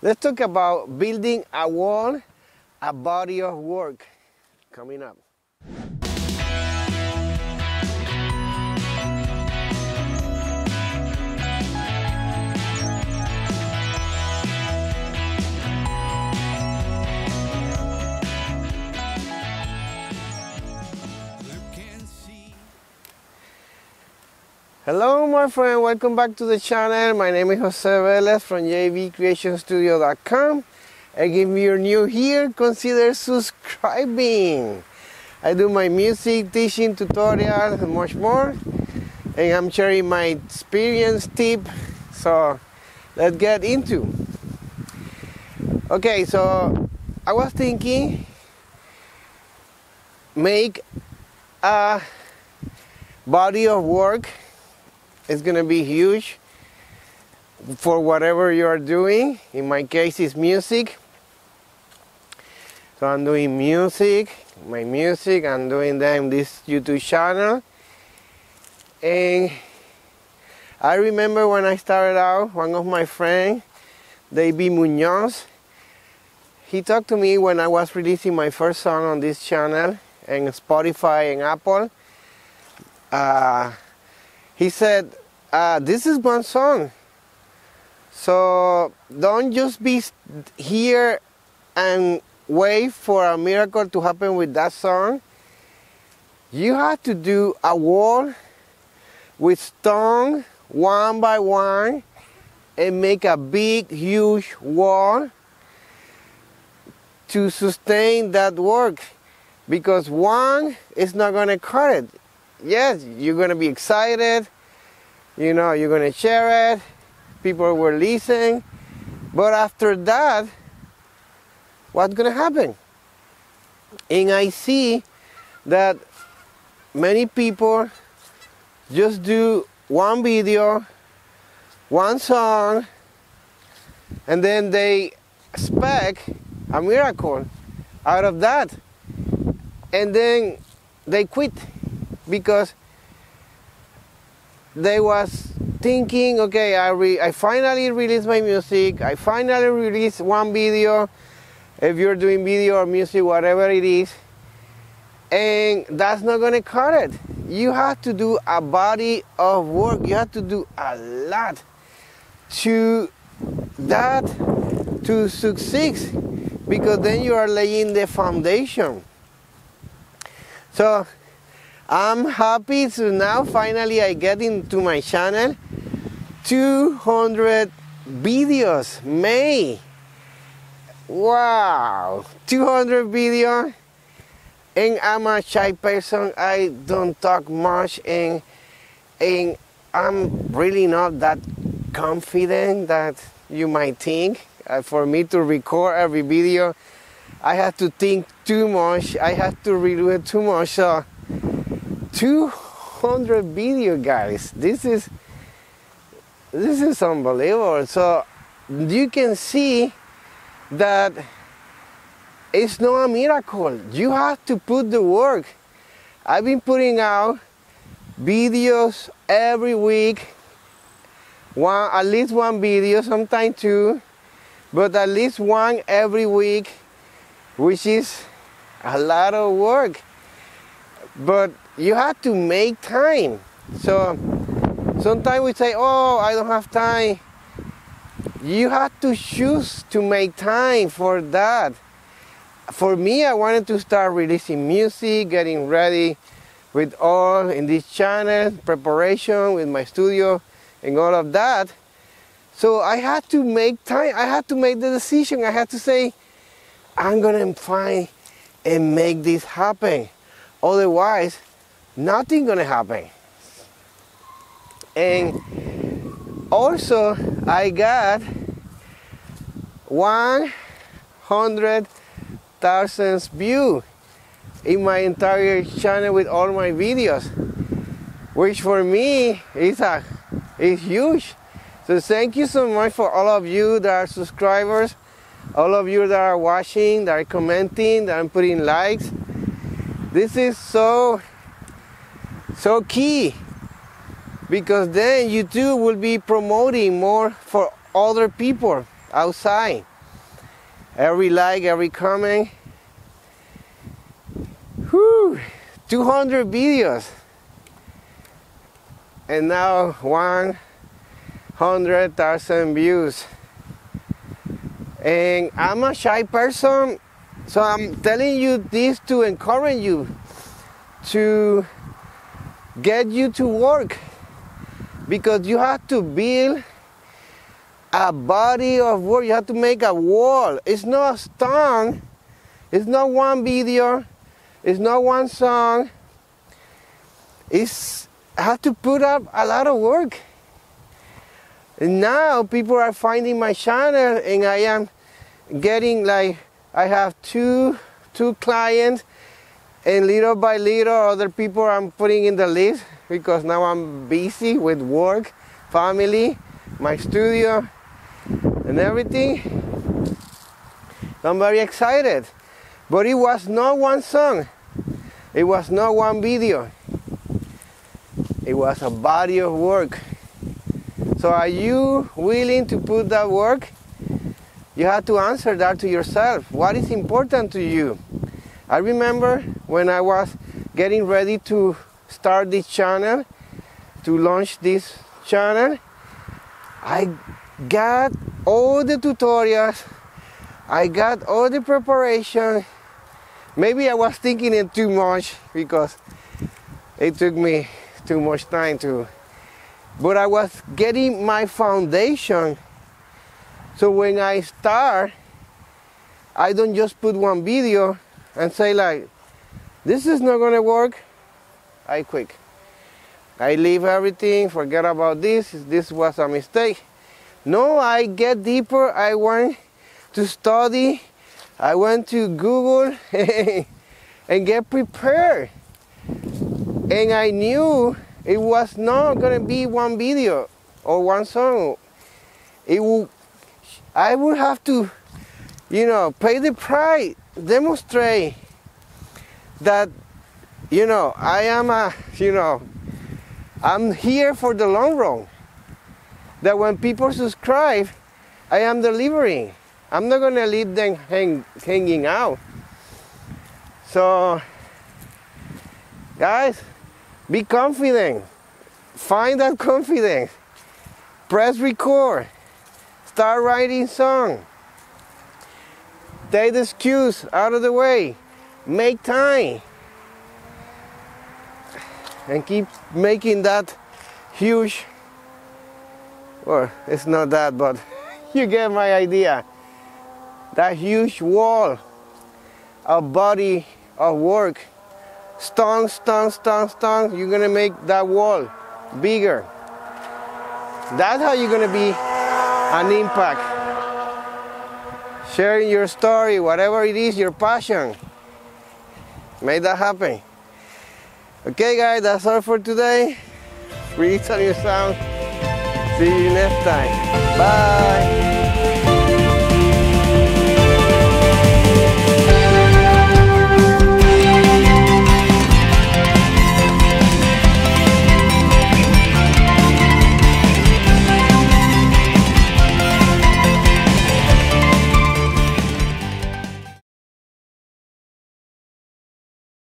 Let's talk about building a wall, a body of work coming up. Hello my friend, welcome back to the channel. My name is Jose Velez from jvcreazionstudio.com. And if you're new here, consider subscribing. I do my music, teaching, tutorials, and much more. And I'm sharing my experience tip. So let's get into. Okay, so I was thinking make a body of work it's going to be huge for whatever you are doing. In my case, it's music. So I'm doing music, my music, I'm doing them this YouTube channel. And I remember when I started out, one of my friends, David Munoz, he talked to me when I was releasing my first song on this channel and Spotify and Apple. Uh, he said, uh, this is one song. So don't just be here and wait for a miracle to happen with that song. You have to do a wall with stone one by one and make a big, huge wall to sustain that work because one is not going to cut it yes, you're going to be excited. You know, you're going to share it. People will listen. But after that, what's going to happen? And I see that many people just do one video, one song, and then they expect a miracle out of that. And then they quit because they was thinking, okay, I, re- I finally released my music, I finally released one video, if you're doing video or music, whatever it is, and that's not gonna cut it. You have to do a body of work, you have to do a lot to that to succeed because then you are laying the foundation. So I'm happy to now finally I get into my channel. 200 videos May. Wow 200 videos and I'm a shy person I don't talk much. And and I'm really not that confident that you might think. Uh, for me to record every video I have to think too much. I have to redo it too much. So 200 video guys. This is this is unbelievable. So you can see that it's not a miracle. You have to put the work. I've been putting out videos every week. One at least one video sometimes two but at least one every week which is a lot of work but you have to make time. So sometimes we say, oh, I don't have time. You have to choose to make time for that. For me, I wanted to start releasing music, getting ready with all in this channel, preparation with my studio and all of that. So I had to make time. I had to make the decision. I had to say, I'm gonna find and make this happen. Otherwise, nothing gonna happen. And also I got 100,000 views in my entire channel with all my videos, which for me is a is huge. So thank you so much for all of you that are subscribers, all of you that are watching, that are commenting, that are putting likes. This is so so key because then you too will be promoting more for other people outside. Every like, every comment. Whew, 200 videos. And now 100,000 views. And I'm a shy person, so I'm telling you this to encourage you to get you to work because you have to build a body of work. You have to make a wall. It's not a song. It's not one video. It's not one song. It's I have to put up a lot of work. And now people are finding my channel and I am getting like I have two two clients and little by little other people I'm putting in the list because now I'm busy with work, family, my studio and everything. I'm very excited. But it was not one song. It was not one video. It was a body of work. So are you willing to put that work? You have to answer that to yourself. What is important to you? I remember when I was getting ready to start this channel, to launch this channel, I got all the tutorials, I got all the preparation. Maybe I was thinking it too much because it took me too much time to, but I was getting my foundation. So when I start, I don't just put one video and say like, this is not gonna work, I quit. I leave everything, forget about this, this was a mistake. No, I get deeper, I went to study, I went to Google and get prepared. And I knew it was not gonna be one video or one song. It will, I would have to, you know, pay the price, demonstrate that you know, I am a, you know, I'm here for the long run. That when people subscribe, I am delivering. I'm not gonna leave them hang, hanging out. So, guys, be confident. Find that confidence. Press record. Start writing song. Take the excuse out of the way. Make time. And keep making that huge well it's not that but you get my idea. That huge wall a body of work. Stone stone stone stone you're gonna make that wall bigger. That's how you're gonna be an impact sharing your story whatever it is your passion make that happen Okay guys, that's all for today. Read on your sound. See you next time. Bye.